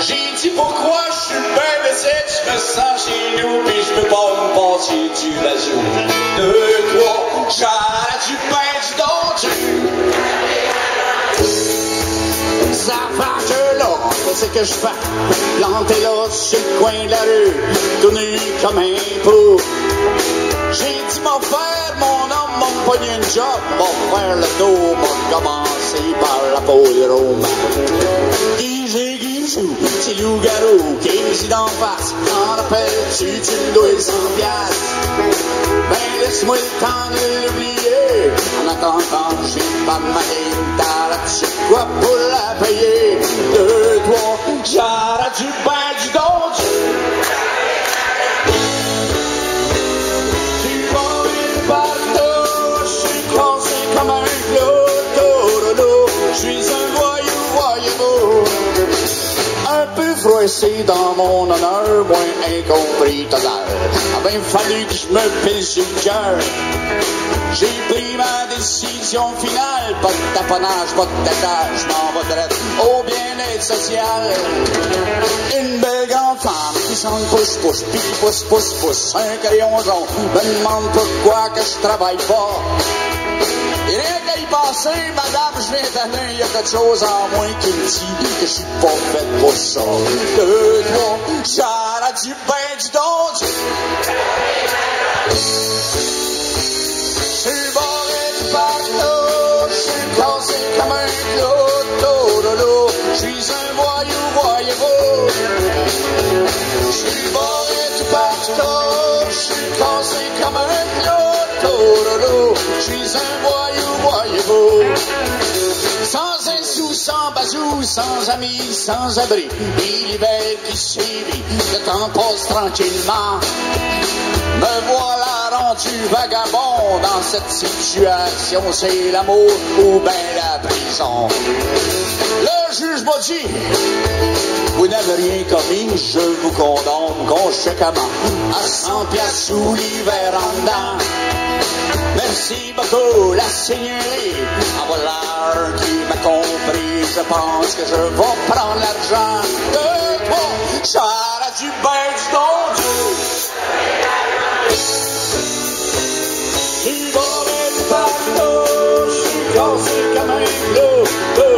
J'ai dit pourquoi je suis bien baissé, je me sens chez nous, pis je peux pas me passer du bazou. Deux, trois, j'arrête du pain, du don, du... Ça fait que là, qu'est-ce que je fais? Planté là sur le coin de la rue, tout nu comme un. J'ai pogné une job, mon frère le dos m'a commencé par la polyrome. Guizé, guizou, c'est loup-garou, qui est d'en face, en rappelles-tu, tu me dois 100 piastres? Ben laisse-moi le temps de l'oublier, en attendant, j'ai pas ma ligne, froissé dans mon honneur, moins incompris total. A bien fallu que je me pile sur le cœur. J'ai pris ma décision finale, pas de taponnage, pas de tâtage, je m'en vais direct au bien-être social. Une belle grande femme qui sent le pouce-pouce, puis qui pousse, pousse, pousse, un crayon jaune, me demande pourquoi que je travaille pas. Madame, je viens d'année, il y a quelque chose en moi qui me dit que je suis pas fait pour ça. Deux, trois, j'arrête du bain du don, du... Je suis barré du bateau, je suis cassé comme un clou, dodo, je suis un voyou, voyez-vous. Je suis barré du bateau, je suis cassé comme un clou, dodo, je suis un voyou, Sans un sou, sans bazou, sans amis, sans abri, et l'hiver qui suivit, le temps passe tranquillement. Me voilà rendu vagabond dans cette situation, c'est l'amour ou bien la prison. Le juge m'a dit, vous n'avez rien commis, je vous condamne conséquemment à 100 piastres sous l'hiver en. Merci beaucoup, la seigneurie. En voilà qui m'a compris. Je pense que je vais prendre l'argent de toi. Chara du bain du don Dieu. Il mettre partout. Je suis cassé comme un